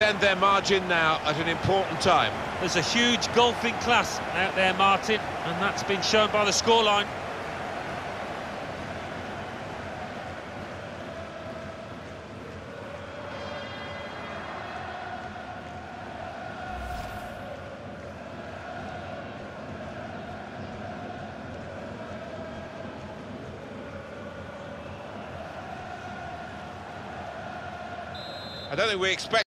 extend their margin now at an important time. There's a huge golfing class out there, Martin, and that's been shown by the scoreline. I don't think we expect